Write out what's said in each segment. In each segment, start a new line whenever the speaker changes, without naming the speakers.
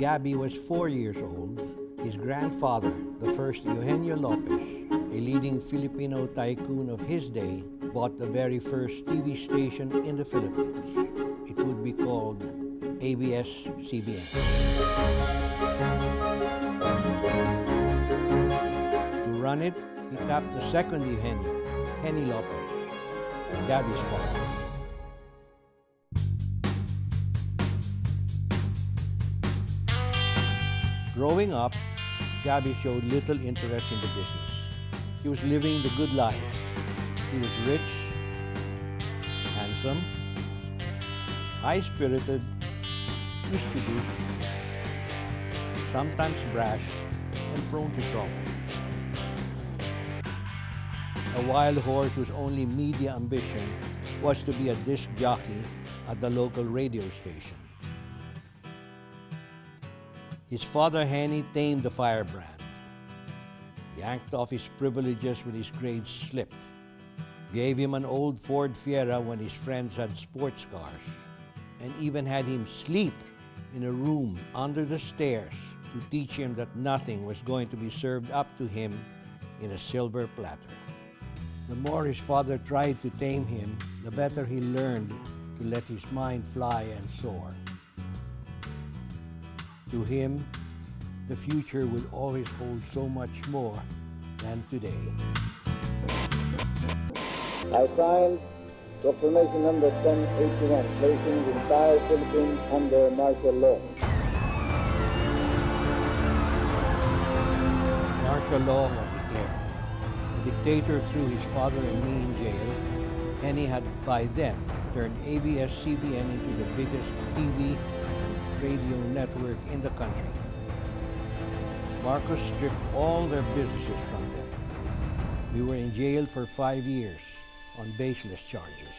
Gabby was four years old, his grandfather, the first Eugenio Lopez, a leading Filipino tycoon of his day, bought the very first TV station in the Philippines. It would be called ABS-CBN. To run it, he tapped the second Eugenio, Geny Lopez, Gabby's father. Growing up, Gabby showed little interest in the business. He was living the good life. He was rich, handsome, high-spirited, mischievous, sometimes brash, and prone to trouble. A wild horse whose only media ambition was to be a disc jockey at the local radio station. His father Geny tamed the firebrand, yanked off his privileges when his grades slipped, gave him an old Ford Fiera when his friends had sports cars, and even had him sleep in a room under the stairs to teach him that nothing was going to be served up to him in a silver platter. The more his father tried to tame him, the better he learned to let his mind fly and soar. To him, the future would always hold so much more than today.
I signed Proclamation number 1081, placing the entire Philippines under martial law.
Martial law was declared. The dictator threw his father and me in jail, and he had by then turned ABS-CBN into the biggest TV radio network in the country. Marcos stripped all their businesses from them. We were in jail for five years on baseless charges.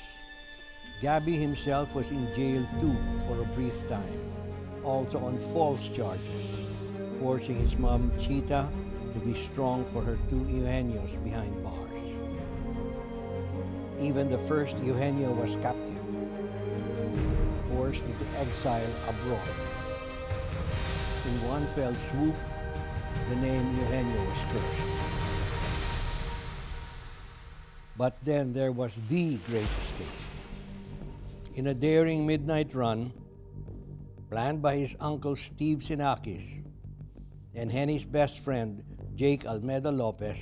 Gabby himself was in jail too for a brief time, also on false charges, forcing his mom, Chita, to be strong for her two Eugenios behind bars. Even the first Eugenio was captive, forced into exile abroad. In one fell swoop, the name Eugenio was cursed. But then there was the great escape. In a daring midnight run, planned by his uncle Steve Psinakis and Geny's best friend Jake Almeda Lopez,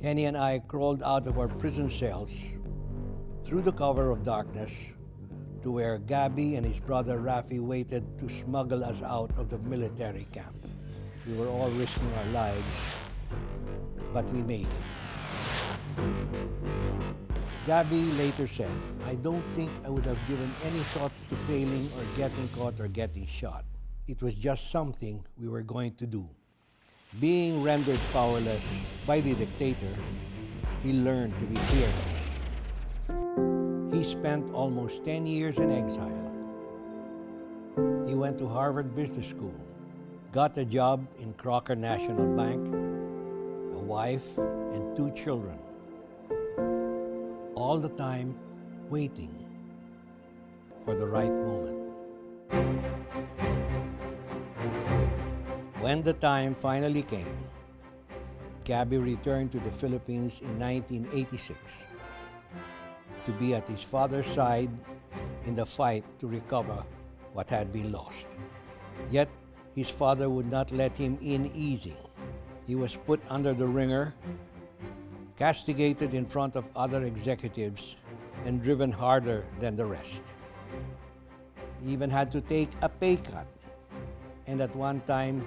Geny and I crawled out of our prison cells through the cover of darkness to where Gabby and his brother Rafi waited to smuggle us out of the military camp. We were all risking our lives, but we made it. Gabby later said, I don't think I would have given any thought to failing or getting caught or getting shot. It was just something we were going to do. Being rendered powerless by the dictator, he learned to be fearless. He spent almost 10 years in exile. He went to Harvard Business School, got a job in Crocker National Bank, a wife, and two children. All the time waiting for the right moment. When the time finally came, Gabby returned to the Philippines in 1986 to be at his father's side in the fight to recover what had been lost. Yet, his father would not let him in easy. He was put under the ringer, castigated in front of other executives, and driven harder than the rest. He even had to take a pay cut. And at one time,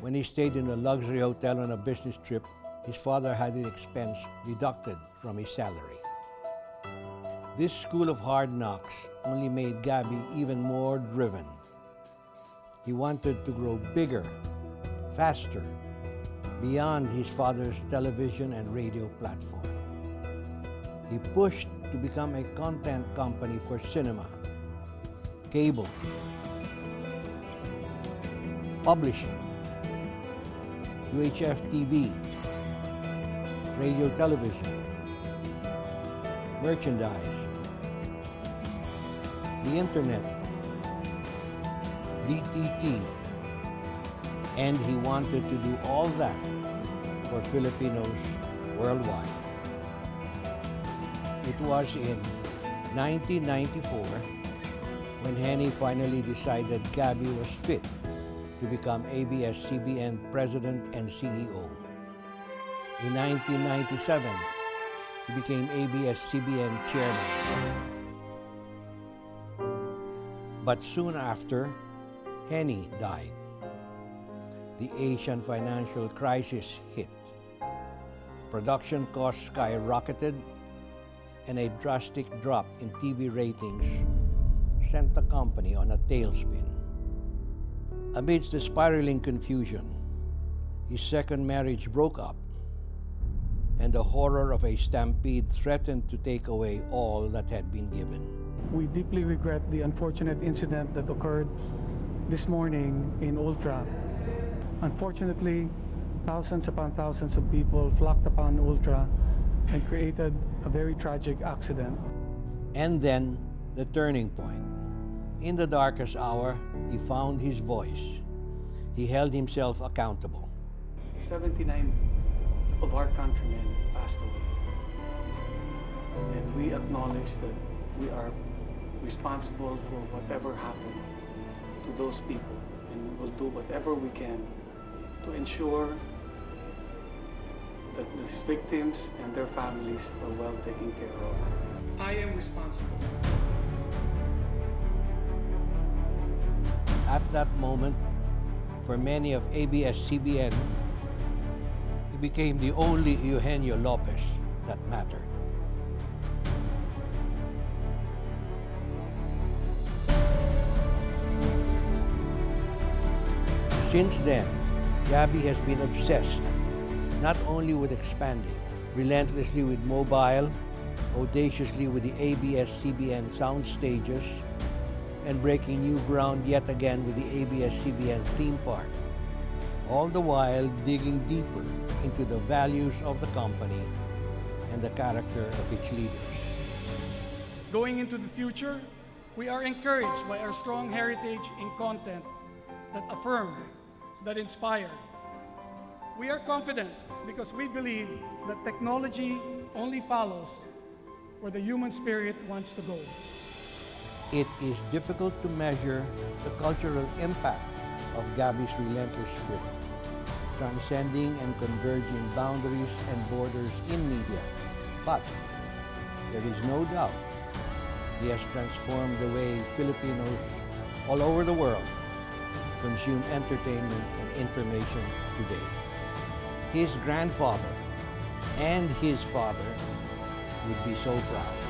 when he stayed in a luxury hotel on a business trip, his father had the expense deducted from his salary. This school of hard knocks only made Gabby even more driven. He wanted to grow bigger, faster, beyond his father's television and radio platform. He pushed to become a content company for cinema, cable, publishing, UHF TV, radio television, merchandise, the internet, DTT, And he wanted to do all that for Filipinos worldwide. It was in 1994 when Geny finally decided Gabby was fit to become ABS-CBN President and CEO. In 1997, he became ABS-CBN Chairman. But soon after, Geny died. The Asian financial crisis hit. Production costs skyrocketed, and a drastic drop in TV ratings sent the company on a tailspin. Amidst the spiraling confusion, his second marriage broke up, and the horror of a stampede threatened to take away all that had been given.
We deeply regret the unfortunate incident that occurred this morning in Ultra. Unfortunately, thousands upon thousands of people flocked upon Ultra and created a very tragic accident.
And then the turning point. In the darkest hour, he found his voice. He held himself accountable.
79 of our countrymen passed away. And we acknowledge that we are responsible for whatever happened to those people. And we'll do whatever we can to ensure that these victims and their families are well taken care of. I am responsible.
At that moment, for many of ABS-CBN, he became the only Eugenio Lopez that mattered. Since then, Gabby has been obsessed not only with expanding, relentlessly with mobile, audaciously with the ABS-CBN sound stages, and breaking new ground yet again with the ABS-CBN theme park. All the while digging deeper into the values of the company and the character of its leaders.
Going into the future, we are encouraged by our strong heritage in content that affirm, that inspire. We are confident because we believe that technology only follows where the human spirit wants to go.
It is difficult to measure the cultural impact of Gabby's relentless spirit, transcending and converging boundaries and borders in media. But there is no doubt he has transformed the way Filipinos all over the world consume entertainment and information today. His grandfather and his father would be so proud.